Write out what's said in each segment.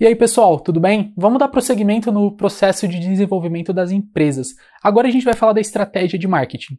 E aí, pessoal, tudo bem? Vamos dar prosseguimento no processo de desenvolvimento das empresas. Agora a gente vai falar da estratégia de marketing.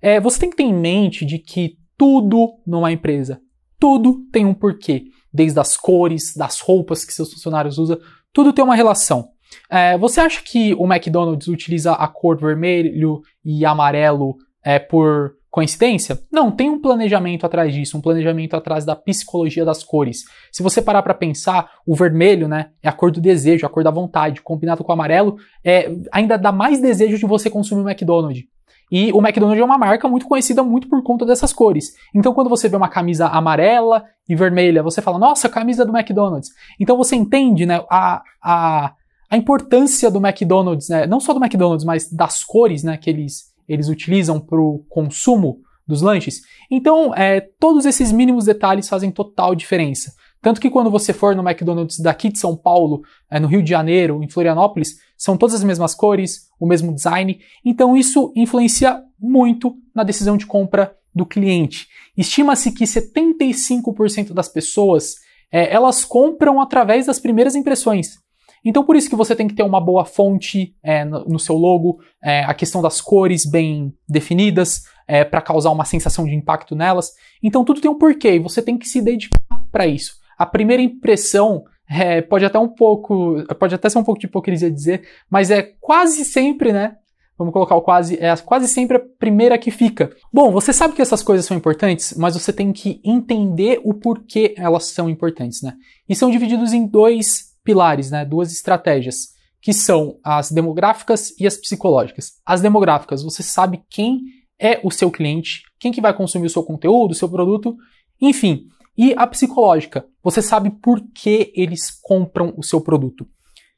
É, você tem que ter em mente de que tudo numa empresa, tudo tem um porquê. Desde as cores, das roupas que seus funcionários usam, tudo tem uma relação. É, você acha que o McDonald's utiliza a cor vermelho e amarelo é, por Coincidência? Não, tem um planejamento atrás disso, um planejamento atrás da psicologia das cores. Se você parar para pensar, o vermelho, né, é a cor do desejo, a cor da vontade, combinado com o amarelo, é, ainda dá mais desejo de você consumir o McDonald's. E o McDonald's é uma marca muito conhecida muito por conta dessas cores. Então, quando você vê uma camisa amarela e vermelha, você fala, nossa, camisa do McDonald's. Então, você entende né, a, a, a importância do McDonald's, né, não só do McDonald's, mas das cores né, que eles eles utilizam para o consumo dos lanches. Então, é, todos esses mínimos detalhes fazem total diferença. Tanto que quando você for no McDonald's daqui de São Paulo, é, no Rio de Janeiro, em Florianópolis, são todas as mesmas cores, o mesmo design. Então isso influencia muito na decisão de compra do cliente. Estima-se que 75% das pessoas é, elas compram através das primeiras impressões. Então, por isso que você tem que ter uma boa fonte é, no, no, seu logo, é, a questão das cores bem definidas, é, para causar uma sensação de impacto nelas. Então, tudo tem um porquê e você tem que se dedicar para isso. A primeira impressão é, pode até um pouco, pode até ser um pouco de hipocrisia dizer, mas é quase sempre, né? Vamos colocar o quase, é quase sempre a primeira que fica. Bom, você sabe que essas coisas são importantes, mas você tem que entender o porquê elas são importantes, né? E são divididos em dois pilares, né, duas estratégias, que são as demográficas e as psicológicas. As demográficas, você sabe quem é o seu cliente, quem que vai consumir o seu conteúdo, o seu produto, enfim. E a psicológica, você sabe por que eles compram o seu produto.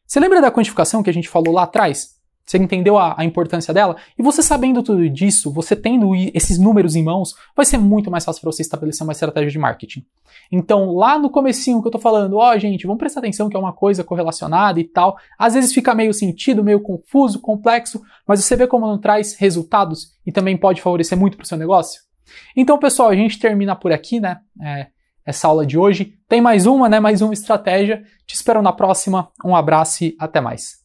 Você lembra da quantificação que a gente falou lá atrás? Você entendeu a, a, importância dela? E você sabendo tudo disso, você tendo esses números em mãos, vai ser muito mais fácil para você estabelecer uma estratégia de marketing. Então, lá no comecinho que eu tô falando, ó, oh, gente, vamos prestar atenção que é uma coisa correlacionada e tal. Às vezes fica meio sentido, meio confuso, complexo, mas você vê como não traz resultados e também pode favorecer muito para o seu negócio. Então, pessoal, a gente termina por aqui, né? É, essa aula de hoje. Tem mais uma, né? Mais uma estratégia. Te espero na próxima. Um abraço e até mais.